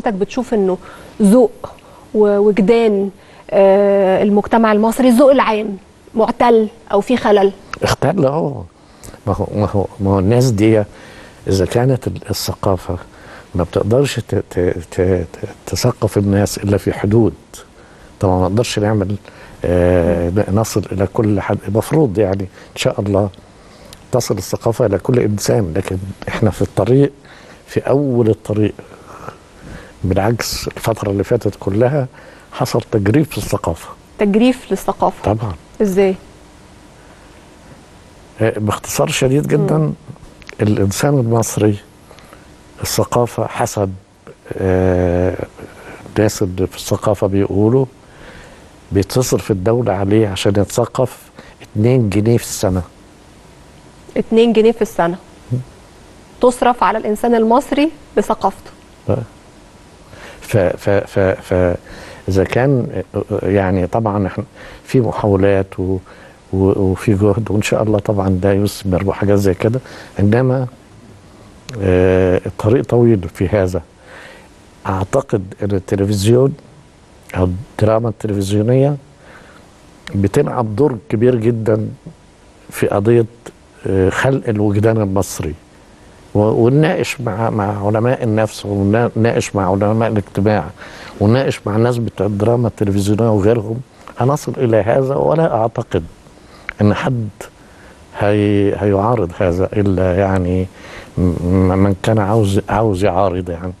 حضرتك بتشوف إنه ذوق ووجدان آه، المجتمع المصري الذوق العام معتل أو في خلل؟ اختل اهو ما هو ما هو ما هو الناس دي إذا كانت ال- الثقافة ما بتقدرش تثقف الناس إلا في حدود. طبعا ما نقدرش نعمل آه نصل إلى كل حد. المفروض يعني إن شاء الله تصل الثقافة إلى كل إنسان لكن إحنا في الطريق في أول الطريق بالعكس الفترة اللي فاتت كلها حصل تجريف في الثقافه تجريف للثقافة. طبعا. إزاي؟ باختصار شديد جدا الإنسان المصري الثقافة حسب آه، الناس اللي في الثقافة بيقولوا بتصرف الدولة عليه عشان يتثقف 2 جنيه في السنة. 2 جنيه في السنة. تصرف على الإنسان المصري لثقافته ف ف ف ف إذا كان يعني طبعا إحنا في محاولات و وفي جهد وإن شاء الله طبعا ده يثمر وحاجات زي كده. إنما آه، الطريق طويل في هذا. أعتقد إن التلفزيون أو الدراما التلفزيونية بتلعب دور كبير جدا في قضية آه، خلق الوجدان المصري. ونناقش مع مع علماء النفس ونناقش مع علماء الاجتماع ونناقش مع الناس بتوع الدراما التلفزيونية وغيرهم. هنصل إلى هذا ولا أعتقد إن حد هي هيعارض هذا إلا يعني من كان عاوز عاوز يعارض يعني.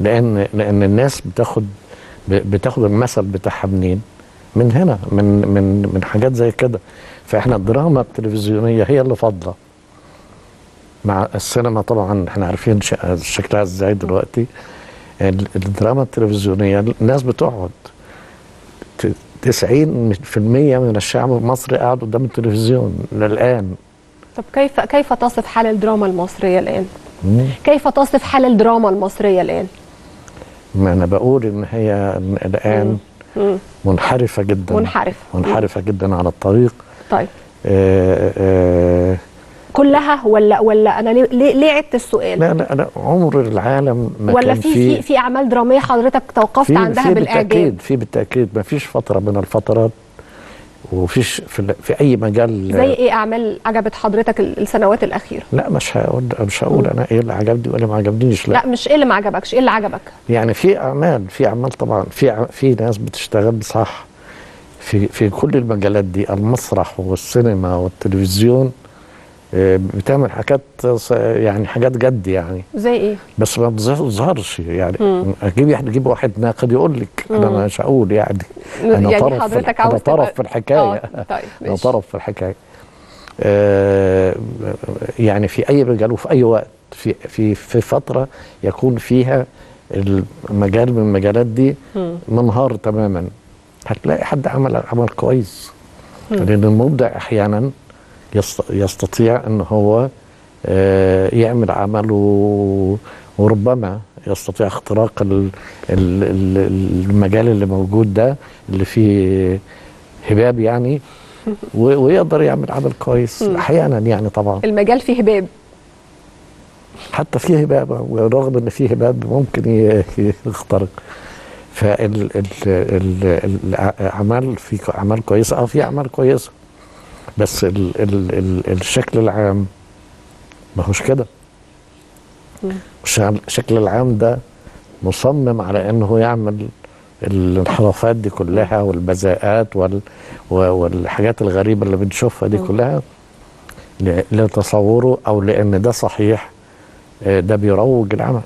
لأن لأن الناس بتاخد بتاخد المثل بتاعها منين؟ من هنا من من من حاجات زي كده. فإحنا الدراما التلفزيونية هي اللي فاضلة. مع السينما طبعا إحنا عارفين شكلها إزاي دلوقتي. ال- الدراما التلفزيونية الناس بتقعد. ت- 90% من الشعب المصري قاعد قدام التلفزيون للآن. طب كيف كيف تصف حال الدراما المصرية الآن؟ كيف تصف حال الدراما المصرية الآن؟ ما أنا بقول إن هي الآن مم. منحرفة جدا. منحرفة. منحرفة جدا على الطريق. طيب. آه آه كلها ولا ولا أنا ليه ليه, عدت السؤال؟ لا لا لا عمر العالم ما ولا كان في في في أعمال درامية حضرتك توقفت عندها في بالإعجاب؟ بالتأكيد في بالتأكيد. ما فيش فترة من الفترات وفيش في, في أي مجال زي إيه أعمال عجبت حضرتك ال- السنوات الأخيرة؟ لا مش هقول مش هقول أنا إيه اللي عجبني ولا ما عجبنيش لا, لا مش إيه اللي ما عجبكش إيه اللي عجبك؟ يعني في أعمال في أعمال طبعا في في ناس بتشتغل صح في في كل المجالات دي المسرح والسينما والتلفزيون. بتعمل حاجات يعني حاجات جد يعني. زي إيه؟ بس ما بتظهرش يعني. أجيب أجيب واحد ناقد يقول لك أنا مش هقول يعني. أنا يعني طرف حضرتك عاوز أنا طرف في الحكاية. آه، طيب أنا. طرف في الحكاية. آه، يعني في أي مجال وفي أي وقت في في في فترة يكون فيها المجال من المجالات دي منهار تماما. هتلاقي حد عمل عمل كويس. لأن المبدع أحيانا يستطيع أن هو آه، يعمل عمل وربما يستطيع اختراق ال- ال- ال- المجال اللي موجود ده اللي فيه هباب يعني ويقدر يعمل عمل كويس أحيانا يعني طبعا. المجال فيه هباب. حتى فيه هباب ورغم إن فيه هباب ممكن يخترق. فالاعمال في أعمال كويسة آه في أعمال كويسة. بس ال ال ال الشكل العام ما هوش كده. الش- الشكل العام ده مصمم على إنه يعمل الانحرافات دي كلها والبذاءات وال والحاجات الغريبة اللي بنشوفها دي كلها لتصوره أو لأن ده صحيح آه، ده بيروج العمل.